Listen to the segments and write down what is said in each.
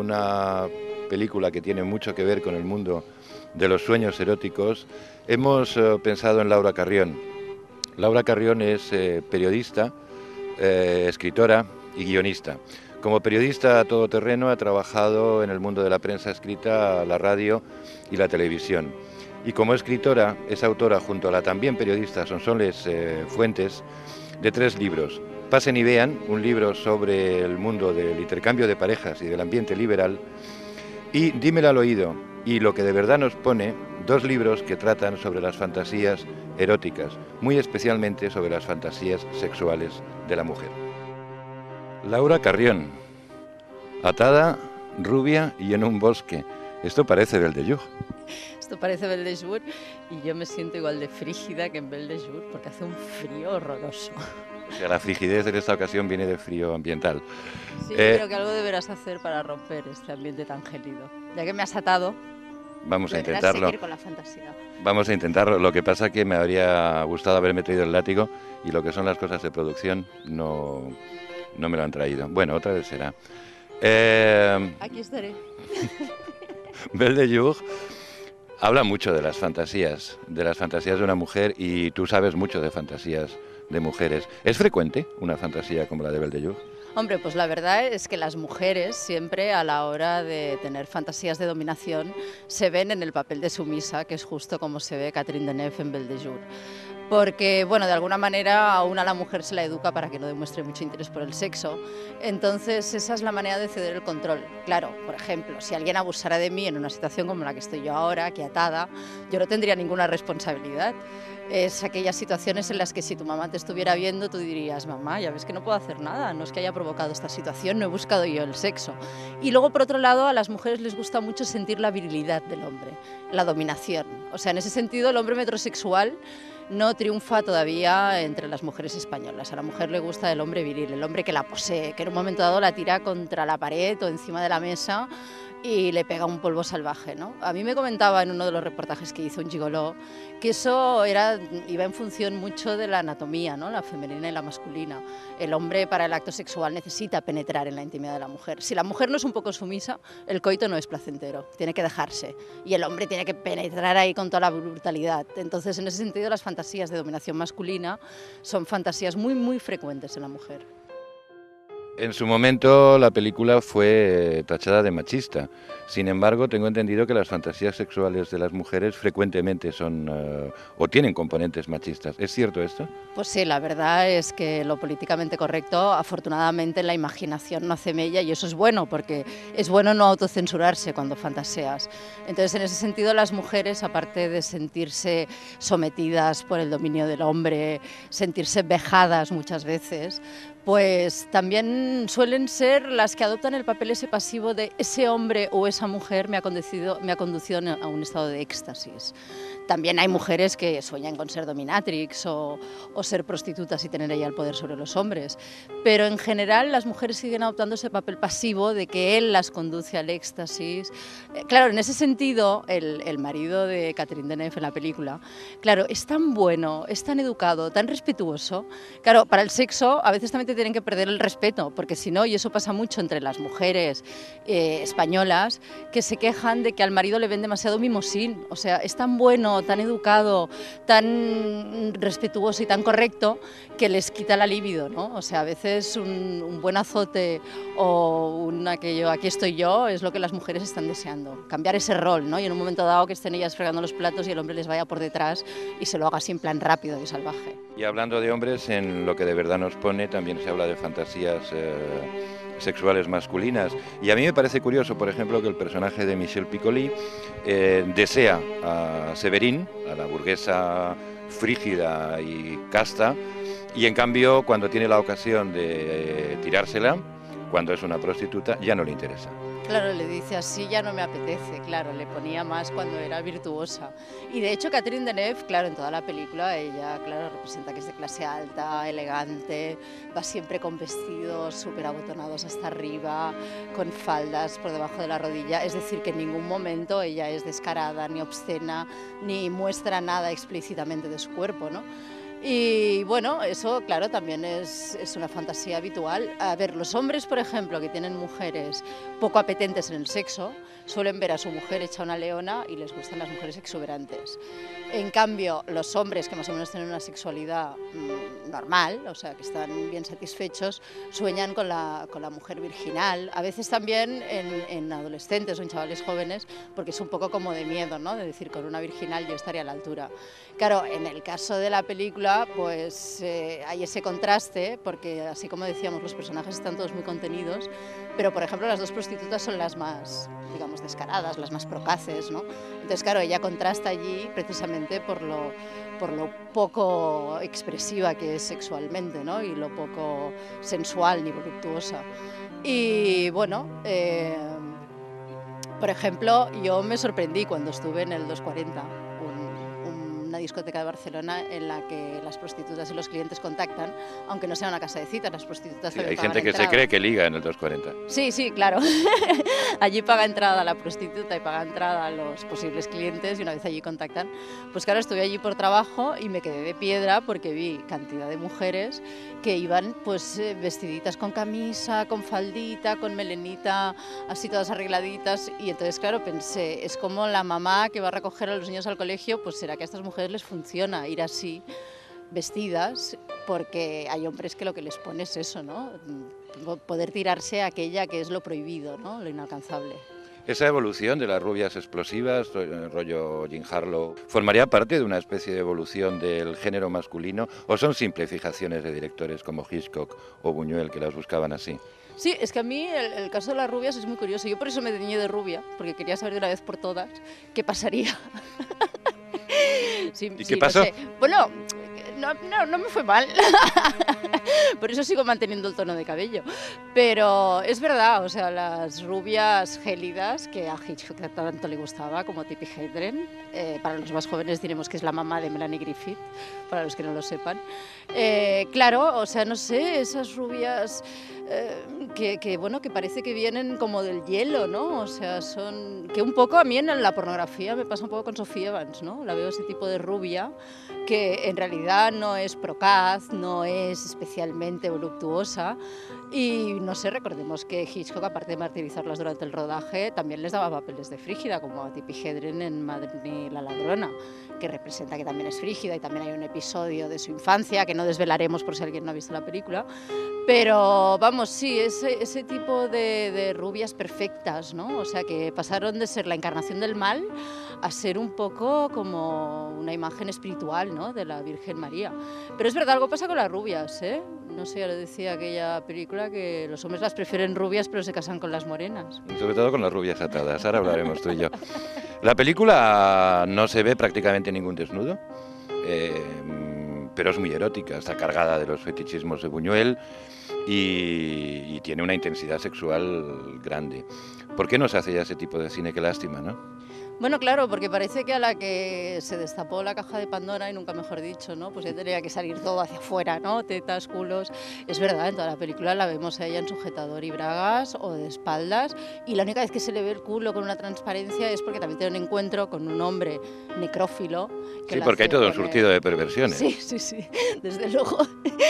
Una película que tiene mucho que ver con el mundo de los sueños eróticos, hemos eh, pensado en Laura Carrión. Laura Carrión es eh, periodista, eh, escritora y guionista. Como periodista a todo terreno ha trabajado en el mundo de la prensa escrita, la radio y la televisión. Y como escritora es autora junto a la también periodista Sonsoles Fuentes de tres libros. Pasen y vean, un libro sobre el mundo del intercambio de parejas y del ambiente liberal. Y Dímelo al oído, y lo que de verdad nos pone, dos libros que tratan sobre las fantasías eróticas, muy especialmente sobre las fantasías sexuales de la mujer. Laura Carrión, atada, rubia y en un bosque. Esto parece Belle Esto parece Belle y yo me siento igual de frígida que en Belle porque hace un frío horroroso. O sea, la frigidez en esta ocasión viene de frío ambiental. Sí, eh, creo que algo deberás hacer para romper este ambiente tan gélido. Ya que me has atado, Vamos a intentarlo. Con la fantasía. Vamos a intentarlo. Lo que pasa es que me habría gustado haberme traído el látigo y lo que son las cosas de producción no, no me lo han traído. Bueno, otra vez será. Eh, Aquí estaré. Belle de Jour habla mucho de las fantasías, de las fantasías de una mujer y tú sabes mucho de fantasías de mujeres. ¿Es frecuente una fantasía como la de Jour? Hombre, pues la verdad es que las mujeres siempre a la hora de tener fantasías de dominación se ven en el papel de sumisa, que es justo como se ve Catherine Deneuve en Belle de Jour porque, bueno, de alguna manera aún a la mujer se la educa para que no demuestre mucho interés por el sexo. Entonces, esa es la manera de ceder el control. Claro, por ejemplo, si alguien abusara de mí en una situación como la que estoy yo ahora, aquí atada, yo no tendría ninguna responsabilidad. Es aquellas situaciones en las que si tu mamá te estuviera viendo, tú dirías, mamá, ya ves que no puedo hacer nada, no es que haya provocado esta situación, no he buscado yo el sexo. Y luego, por otro lado, a las mujeres les gusta mucho sentir la virilidad del hombre, la dominación. O sea, en ese sentido, el hombre metrosexual no triunfa todavía entre las mujeres españolas. A la mujer le gusta el hombre viril, el hombre que la posee, que en un momento dado la tira contra la pared o encima de la mesa y le pega un polvo salvaje. ¿no? A mí me comentaba en uno de los reportajes que hizo un gigoló que eso era, iba en función mucho de la anatomía, ¿no? la femenina y la masculina. El hombre para el acto sexual necesita penetrar en la intimidad de la mujer. Si la mujer no es un poco sumisa, el coito no es placentero, tiene que dejarse. Y el hombre tiene que penetrar ahí con toda la brutalidad. Entonces, en ese sentido, las fantasías de dominación masculina son fantasías muy, muy frecuentes en la mujer. En su momento la película fue eh, tachada de machista. Sin embargo, tengo entendido que las fantasías sexuales de las mujeres frecuentemente son eh, o tienen componentes machistas. ¿Es cierto esto? Pues sí, la verdad es que lo políticamente correcto, afortunadamente, la imaginación no hace mella y eso es bueno porque es bueno no autocensurarse cuando fantaseas. Entonces, en ese sentido, las mujeres, aparte de sentirse sometidas por el dominio del hombre, sentirse vejadas muchas veces, pues también suelen ser las que adoptan el papel ese pasivo de ese hombre o esa mujer me ha conducido, me ha conducido a un estado de éxtasis. También hay mujeres que sueñan con ser dominatrix o, ser prostitutas y tener ella el poder sobre los hombres. Pero en general las mujeres siguen adoptando ese papel pasivo de que él las conduce al éxtasis. Eh, claro, en ese sentido, el, marido de Catherine Deneuve en la película, claro, es tan bueno, es tan educado, tan respetuoso. Claro, para el sexo a veces también te tienen que perder el respeto, porque si no, y eso pasa mucho entre las mujeres eh, españolas, que se quejan de que al marido le ven demasiado mimosín. O sea, es tan bueno tan educado, tan respetuoso y tan correcto que les quita la libido, ¿no? O sea, a veces un, buen azote o un aquello, aquí estoy yo, es lo que las mujeres están deseando, cambiar ese rol, ¿no? Y en un momento dado que estén ellas fregando los platos y el hombre les vaya por detrás y se lo haga así en plan rápido y salvaje. Y hablando de hombres, en lo que de verdad nos pone también se habla de fantasías... Eh, sexuales masculinas. Y a mí me parece curioso, por ejemplo, que el personaje de Michel Piccoli eh, desea a Severín, a la burguesa frígida y casta, y en cambio cuando tiene la ocasión de tirársela, cuando es una prostituta, ya no le interesa. Claro, le dice así ya no me apetece, claro, le ponía más cuando era virtuosa. Y de hecho Catherine Deneuve, claro, en toda la película ella, claro, representa que es de clase alta, elegante, va siempre con vestidos súper abotonados hasta arriba, con faldas por debajo de la rodilla, es decir, que en ningún momento ella es descarada, ni obscena, ni muestra nada explícitamente de su cuerpo, ¿no? Y bueno, eso claro también es, una fantasía habitual. A ver, los hombres, por ejemplo, que tienen mujeres poco apetentes en el sexo, suelen ver a su mujer hecha una leona y les gustan las mujeres exuberantes. En cambio, los hombres que más o menos tienen una sexualidad mmm, normal, o sea, que están bien satisfechos, sueñan con la, con la mujer virginal, a veces también en, en, adolescentes o en chavales jóvenes, porque es un poco como de miedo, ¿no? De decir, con una virginal yo estaría a la altura. Claro, en el caso de la película, pues eh, hay ese contraste, porque así como decíamos, los personajes están todos muy contenidos, pero por ejemplo las dos prostitutas son las más, digamos, descaradas, las más procaces, ¿no? Entonces, claro, ella contrasta allí precisamente por lo, por lo poco expresiva que es sexualmente, ¿no? Y lo poco sensual ni voluptuosa. Y bueno, eh, por ejemplo, yo me sorprendí cuando estuve en el 240 una discoteca de Barcelona en la que las prostitutas y los clientes contactan, aunque no sea una casa de citas, las prostitutas sí, Hay gente que se cree que liga en el 240. Sí, sí, claro. allí paga entrada la prostituta y paga entrada a los posibles clientes y una vez allí contactan. Pues claro, estuve allí por trabajo y me quedé de piedra porque vi cantidad de mujeres que iban pues eh, vestiditas con camisa, con faldita, con melenita, así todas arregladitas y entonces claro pensé, es como la mamá que va a recoger a los niños al colegio, pues será que a estas mujeres les funciona ir así vestidas porque hay hombres que lo que les pone es eso, ¿no? Poder tirarse a aquella que es lo prohibido, ¿no? Lo inalcanzable. Esa evolución de las rubias explosivas, rollo Jim Harlow, ¿formaría parte de una especie de evolución del género masculino o son simples fijaciones de directores como Hitchcock o Buñuel que las buscaban así? Sí, es que a mí el, el, caso de las rubias es muy curioso. Yo por eso me teñí de rubia, porque quería saber de una vez por todas qué pasaría. Sí, ¿Y sí, qué pasó? No sé. Bueno, no, no, no, me fue mal. Por eso sigo manteniendo el tono de cabello. Pero es verdad, o sea, las rubias gélidas que a Hitchcock tanto le gustaba, como Tippi Hedren, eh, para los más jóvenes diremos que es la mamá de Melanie Griffith, para los que no lo sepan. Eh, claro, o sea, no sé, esas rubias eh, que, que, bueno, que parece que vienen como del hielo, ¿no? O sea, son... Que un poco a mí en la pornografía me pasa un poco con Sofía Evans, ¿no? La veo ese tipo de rubia que en realidad no es procaz, no es especialmente voluptuosa y no sé, recordemos que Hitchcock, aparte de martirizarlas durante el rodaje, también les daba papeles de frígida, como a Tippi Hedren en Madre la ladrona, que representa que también es frígida y también hay un episodio de su infancia que no desvelaremos por si alguien no ha visto la película, pero vamos, sí, ese, ese tipo de, de, rubias perfectas, ¿no? O sea, que pasaron de ser la encarnación del mal a ser un poco como una imagen espiritual, ¿no? De la Virgen María. Pero es verdad, algo pasa con las rubias, ¿eh? No sé, ya lo decía aquella película que los hombres las prefieren rubias pero se casan con las morenas. Sobre todo con las rubias atadas, ahora hablaremos tú y yo. La película no se ve prácticamente ningún desnudo. Eh, pero es muy erótica, está cargada de los fetichismos de Buñuel y, y, tiene una intensidad sexual grande. ¿Por qué no se hace ya ese tipo de cine? Qué lástima, ¿no? Bueno, claro, porque parece que a la que se destapó la caja de Pandora, y nunca mejor dicho, ¿no? Pues ya tenía que salir todo hacia afuera, ¿no? Tetas, culos. Es verdad, en toda la película la vemos a ella en sujetador y bragas o de espaldas, y la única vez que se le ve el culo con una transparencia es porque también tiene un encuentro con un hombre necrófilo. Que sí, porque hay todo un surtido de perversiones. Sí, sí, sí, desde luego.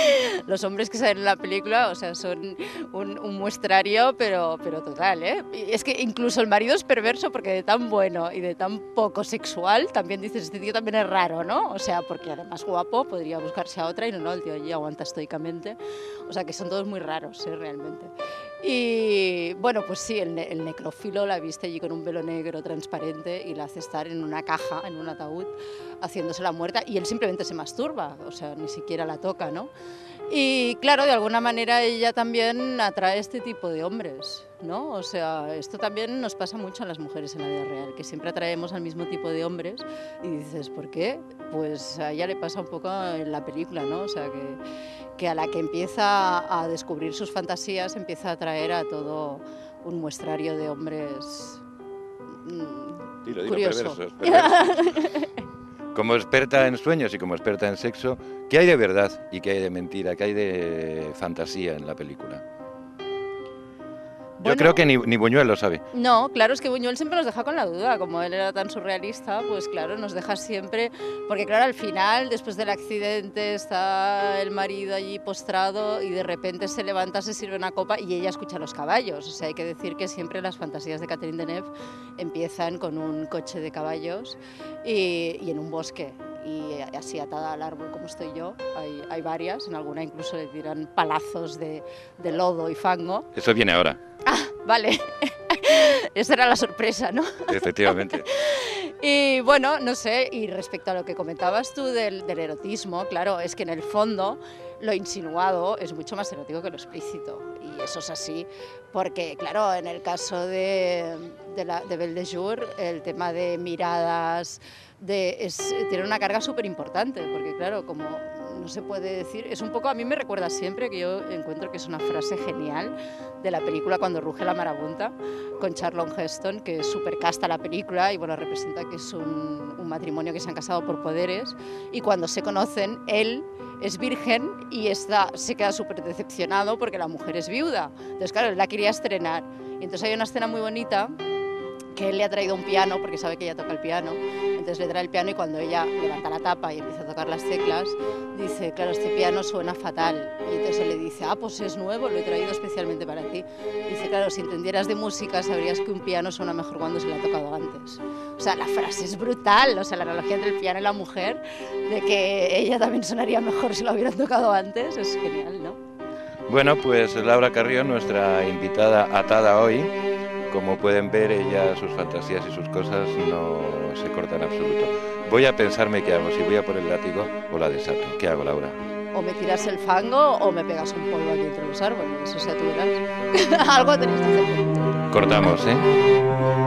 Los hombres que salen en la película, o sea, son un, un muestrario, pero, pero total, ¿eh? Es que incluso el marido es perverso porque de tan bueno de tan poco sexual, también dices, este tío también es raro, ¿no? O sea, porque además guapo podría buscarse a otra y no, no, el tío allí aguanta estoicamente. O sea, que son todos muy raros, ¿eh? realmente. Y bueno, pues sí, el, el necrófilo la viste allí con un velo negro transparente y la hace estar en una caja, en un ataúd, haciéndose la muerta y él simplemente se masturba, o sea, ni siquiera la toca, ¿no? Y claro, de alguna manera ella también atrae este tipo de hombres, ¿no? O sea, esto también nos pasa mucho a las mujeres en la vida real, que siempre atraemos al mismo tipo de hombres y dices, ¿por qué? Pues a ella le pasa un poco en la película, ¿no? O sea, que, que a la que empieza a descubrir sus fantasías empieza a atraer a todo un muestrario de hombres mmm, dilo, dilo, curioso. Perversos, perversos. Como experta en sueños y como experta en sexo, ¿qué hay de verdad y qué hay de mentira? ¿Qué hay de fantasía en la película? Yo creo que ni, ni, Buñuel lo sabe. No, claro, es que Buñuel siempre nos deja con la duda, como él era tan surrealista, pues claro, nos deja siempre, porque claro, al final, después del accidente, está el marido allí postrado y de repente se levanta, se sirve una copa y ella escucha los caballos. O sea, hay que decir que siempre las fantasías de Catherine Deneuve empiezan con un coche de caballos y, y en un bosque y así atada al árbol como estoy yo. Hay, hay varias, en alguna incluso le tiran palazos de, de, lodo y fango. Eso viene ahora. Ah, vale. Esa era la sorpresa, ¿no? Efectivamente. y bueno, no sé, y respecto a lo que comentabas tú del, del erotismo, claro, es que en el fondo lo insinuado es mucho más erótico que lo explícito. Eso es así, porque claro, en el caso de, de, la, de Belle de Jour, el tema de miradas, de, es, tiene una carga súper importante, porque claro, como no se puede decir, es un poco, a mí me recuerda siempre que yo encuentro que es una frase genial de la película Cuando ruge la marabunta, con Charlon Heston, que es súper casta la película y bueno, representa que es un, un matrimonio que se han casado por poderes y cuando se conocen, él es virgen y está, se queda súper decepcionado porque la mujer es viuda. Entonces, claro, él la quería estrenar. Y entonces hay una escena muy bonita que él le ha traído un piano porque sabe que ella toca el piano. Entonces le trae el piano y cuando ella levanta la tapa y empieza a tocar las teclas, dice, claro, este piano suena fatal. Y entonces él le dice, ah, pues es nuevo, lo he traído especialmente para ti. Dice, claro, si entendieras de música sabrías que un piano suena mejor cuando se le ha tocado antes. O sea, la frase es brutal, o sea, la analogía entre el piano y la mujer, de que ella también sonaría mejor si lo hubieran tocado antes, es genial, ¿no? Bueno, pues Laura Carrión, nuestra invitada atada hoy, como pueden ver, ella, sus fantasías y sus cosas no se cortan en absoluto. Voy a pensarme qué hago, si voy a por el látigo o la desato. ¿Qué hago, Laura? O me tiras el fango o me pegas un polvo aquí entre los árboles, o sea, tú verás. Algo tenéis que hacer. Cortamos, ¿eh?